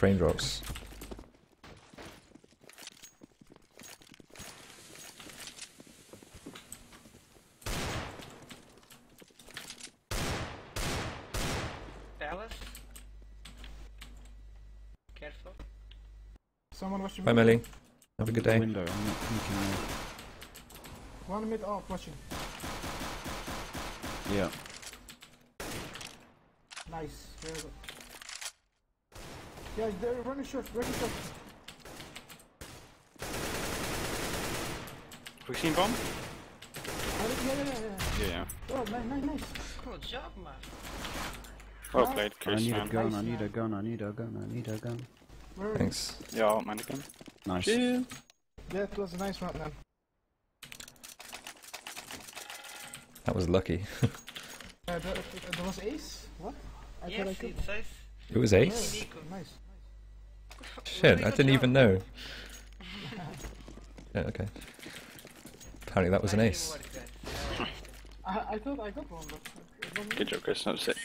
frame drops. Alice? Careful. Someone watching Bye. Melly. Have a good day. Window. I'm not thinking. One mid off watching. Yeah. Nice. Very good. Yeah, they're running short, running short. We seen bomb? Oh, yeah, yeah, yeah, yeah. Yeah, yeah. Oh, nice, nice, nice. Good job, man. Well played, I Chris, need a man. gun. I Nice, need a gun. I need a gun. I need a gun. Where are you? Thanks. Ja, man again. Nice. Chill. Yeah, it was a nice round, man. That was lucky. Uh, there, there was ace? What? I yes, thought I could. it it was ace? Yeah, nice. Shit, I didn't even know. Yeah, okay. Apparently that was an ace. I, I thought I got one, but. Good job, Chris. That was it.